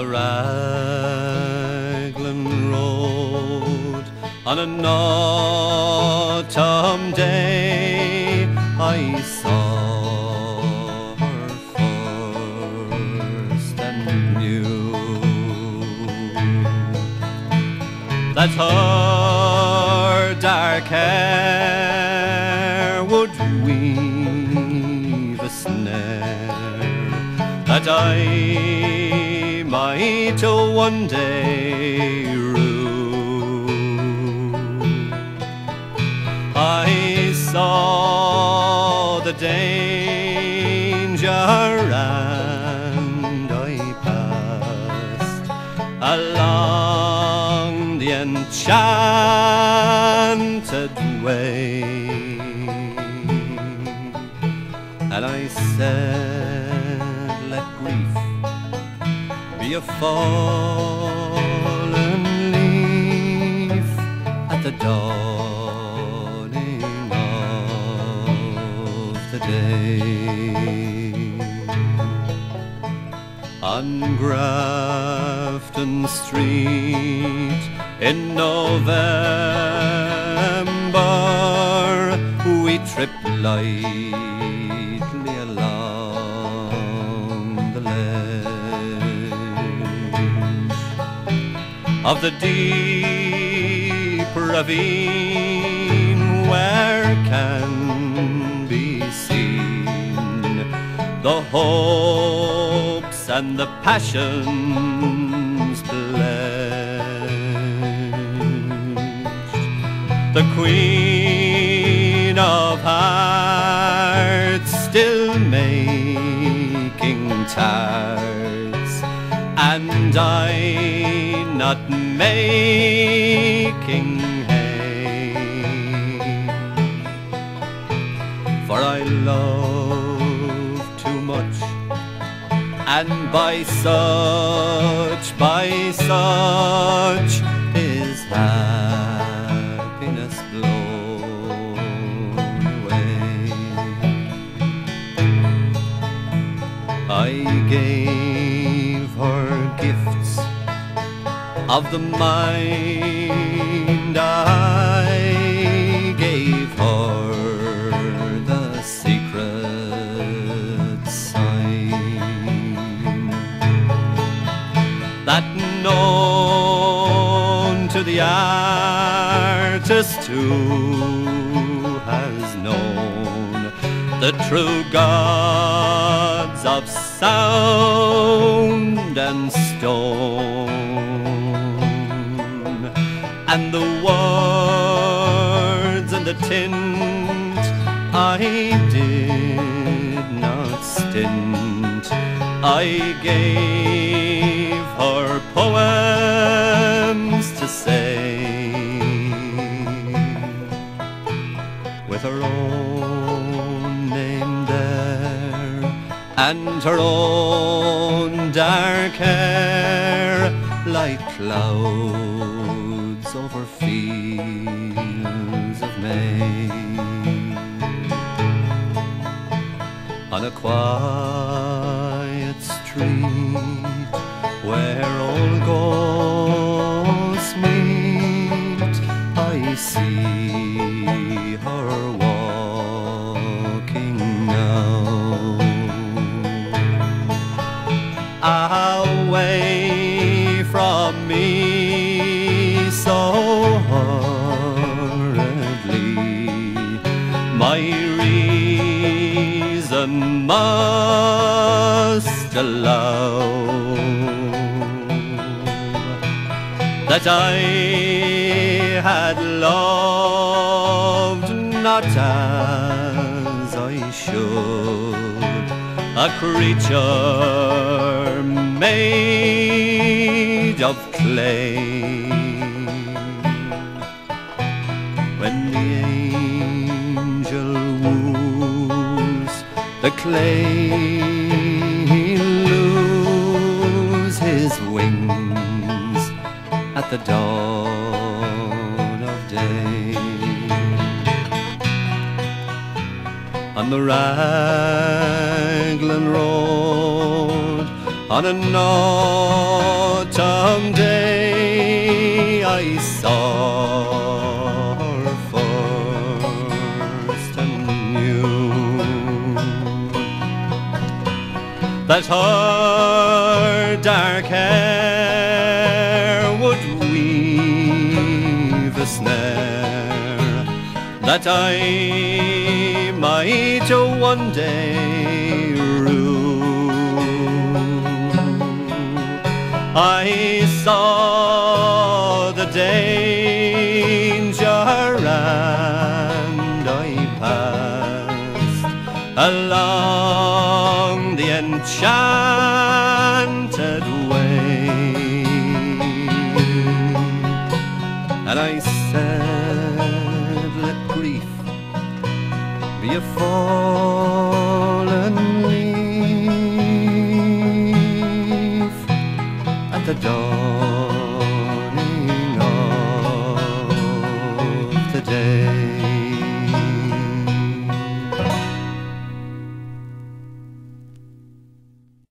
the Raglan Road. On an autumn day I saw her first and knew that her dark hair would weave a snare that I one day rue. I saw the danger and I passed along the enchanted way. And I said, a fallen leaf at the dawning of the day. On Grafton Street in November, we tripped lightly of the deep ravine where can be seen the hopes and the passions pledged. The Queen of Hearts still making tarts, and I not making hay. For I love too much, and by such, by such of the mind I gave her the secret sign that known to the artist who has known the true gods of sound and stone and the words and the tint. I did not stint. I gave her poems to say. With her own name there and her own dark hair like clouds over fields of May on a quiet street where all ghosts meet I see her walking now. Away me so hurriedly my reason must allow that I had loved not as I should. A creature made clay when the angel woos the clay he lose his wings at the dawn of day. On the Raglan Road On an autumn day I saw her first and knew that her dark hair would weave a snare. That I might one day I saw the danger and I passed along the enchanted way. And I said, let grief be a fall the door.